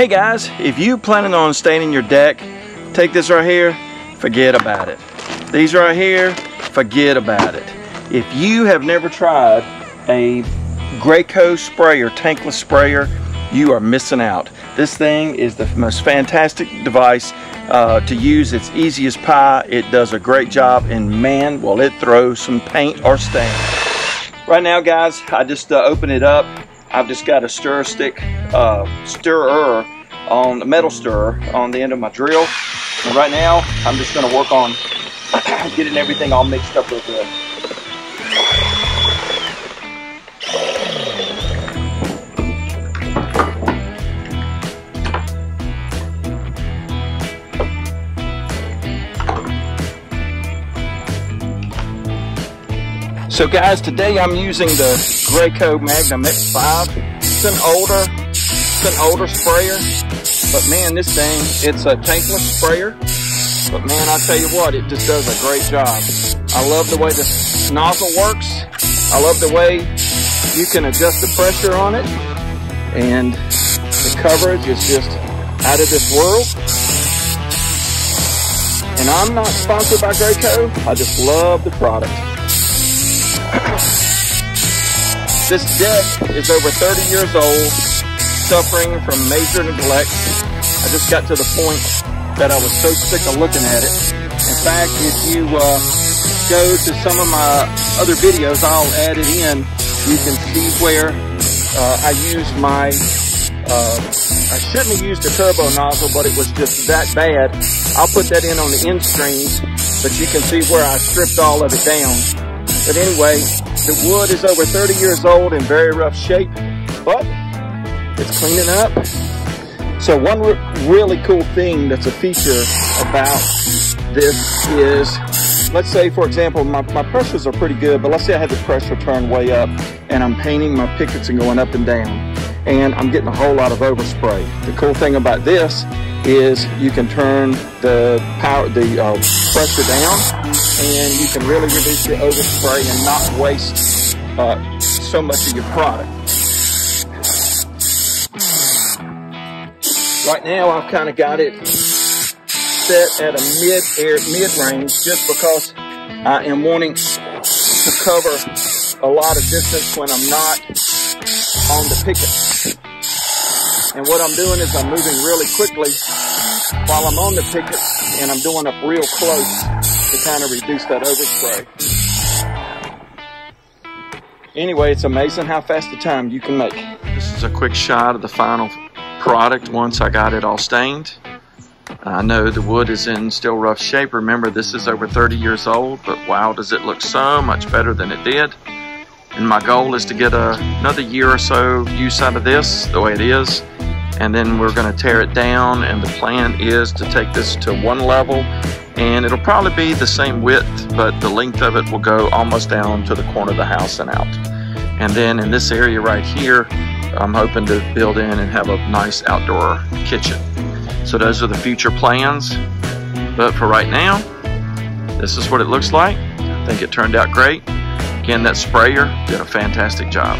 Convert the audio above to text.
Hey guys, if you planning on staining your deck, take this right here, forget about it. These right here, forget about it. If you have never tried a Graco sprayer, tankless sprayer, you are missing out. This thing is the most fantastic device uh, to use. It's easy as pie. It does a great job and man, will it throw some paint or stain. Right now guys, I just uh, open it up. I've just got a stir stick, uh, stirrer on the metal stirrer on the end of my drill. And right now, I'm just gonna work on getting everything all mixed up real good. So guys, today I'm using the Graco Magnum X5. It's an older, it's an older sprayer, but man, this thing, it's a tankless sprayer. But man, I tell you what, it just does a great job. I love the way the nozzle works. I love the way you can adjust the pressure on it. And the coverage is just out of this world. And I'm not sponsored by Graco. I just love the product. This deck is over 30 years old, suffering from major neglect. I just got to the point that I was so sick of looking at it. In fact, if you uh, go to some of my other videos, I'll add it in. You can see where uh, I used my, uh, I shouldn't have used a turbo nozzle, but it was just that bad. I'll put that in on the end screens, but you can see where I stripped all of it down. But anyway, the wood is over 30 years old in very rough shape, but it's cleaning up. So one re really cool thing that's a feature about this is, let's say for example, my, my pressures are pretty good, but let's say I had the pressure turned way up and I'm painting my pickets and going up and down and I'm getting a whole lot of overspray. The cool thing about this is you can turn the power, the uh, pressure down and you can really reduce the overspray and not waste uh, so much of your product. Right now I've kind of got it set at a mid air mid range just because I am wanting to cover a lot of distance when I'm not on the picket. And what I'm doing is I'm moving really quickly while I'm on the picket and I'm doing up real close to kind of reduce that overspray. Anyway, it's amazing how fast the time you can make. This is a quick shot of the final product once I got it all stained. I know the wood is in still rough shape. Remember, this is over 30 years old, but wow, does it look so much better than it did. And my goal is to get a, another year or so use out of this the way it is. And then we're gonna tear it down and the plan is to take this to one level and it'll probably be the same width, but the length of it will go almost down to the corner of the house and out. And then in this area right here, I'm hoping to build in and have a nice outdoor kitchen. So those are the future plans. But for right now, this is what it looks like. I think it turned out great. Again, that sprayer did a fantastic job.